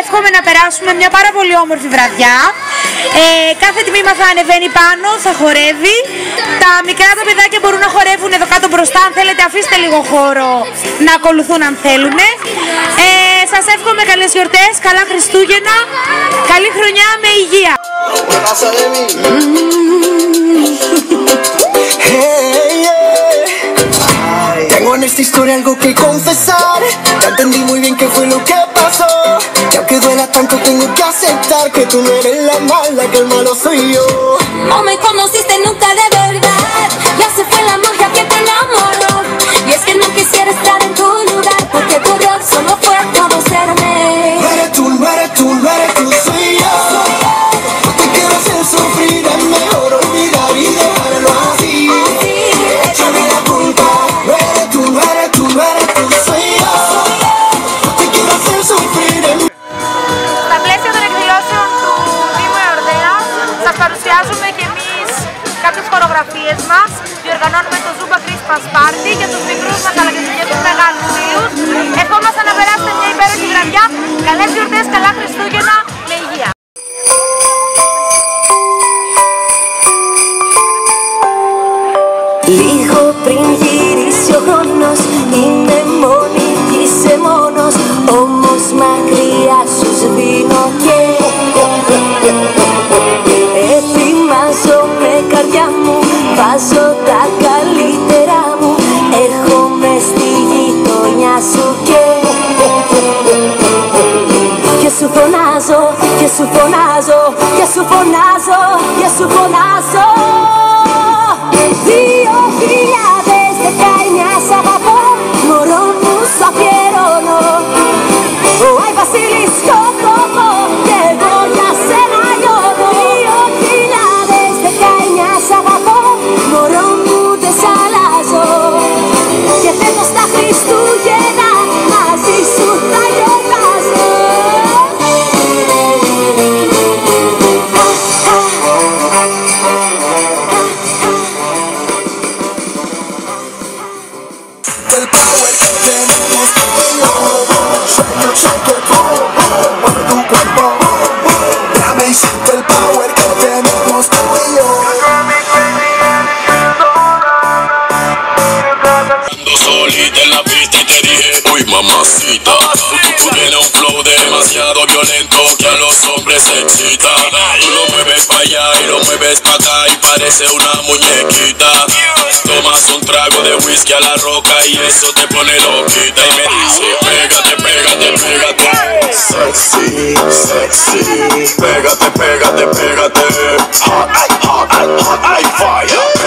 εύχομαι να περάσουμε μια πάρα πολύ όμορφη βραδιά. Ε, κάθε τμήμα θα ανεβαίνει πάνω, θα χορεύει. Τα μικρά τα παιδάκια μπορούν να χορεύουν εδώ κάτω μπροστά. Αν θέλετε, αφήστε λίγο χώρο να ακολουθούν αν θέλουν. Ε, σας εύχομαι καλές γιορτές, καλά Χριστούγεννα, καλή χρονιά με υγεία. Tengo en esta historia algo que confesar. Ya entendí muy bien qué fue lo que pasó. Duela tanto, tengo que aceptar que tú no eres la mala, que el malo soy yo. No me conociste nunca de verdad. Διοργανώνουμε το Zumba Christmas Party για τους μικρούς μας αλλά και για τους μεγάλους φίλους. Ευχόμαστε να περάσετε μια υπέροχη βραδιά. Καλές γιορτές, καλά Χριστούγεννα, με υγεία. Λίγο πριν γυρίσει ο χρόνος Είμαι φωνάζω, και σου φωνάζω Και σου φωνάζω, και σου φωνάζω Shake it, oh, oh, mueve tu cuerpo. Déjame decirte el power que tenemos tú y yo. Ando solita en la pista y te dije, uy mamacita Tú tienes un flow demasiado violento que a los hombres se excita Tú lo mueves para allá y lo mueves para acá y parece una muñequita Tomas un trago de whisky a la roca y eso te pone loquita Y me dice, pégate, Sexy, sexy Pégate, pégate, pégate Hot, ay, hot, ay, hot, fire